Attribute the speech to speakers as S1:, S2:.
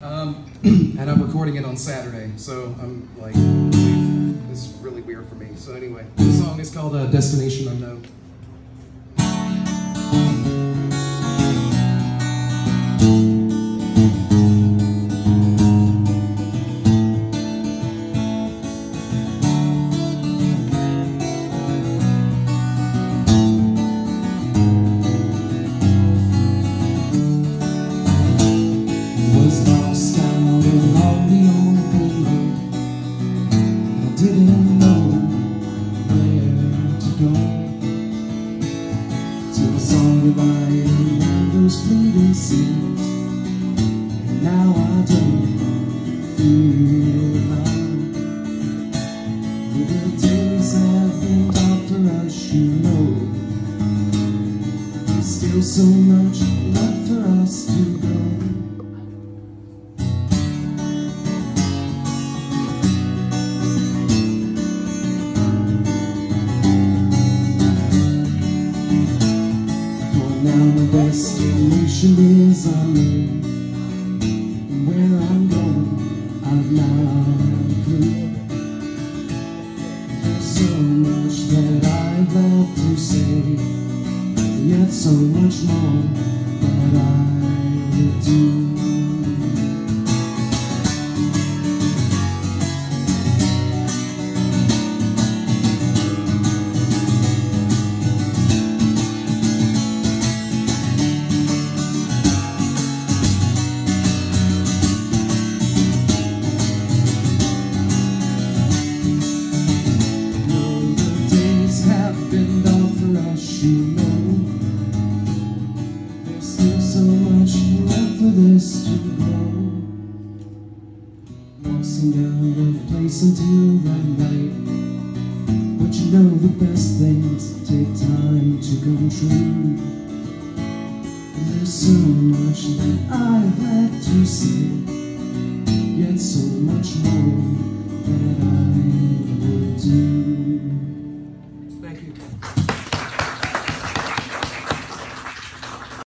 S1: Um, and I'm recording it on Saturday, so I'm like, this is really weird for me. So anyway, the song is called uh, Destination Unknown.
S2: On those fleeting seas. And now I don't feel alone. The days have been dark for us, you know. There's still so much left for us to go. My destination is unknown And where I'm going I've not clue There's so much that I'd love to say Yet so much more you know. There's still so much left for this to grow Waltzing down the place until that night. But you know the best things take time to come true There's so much that I've had to say. Yet so much more that I would do. Thank you.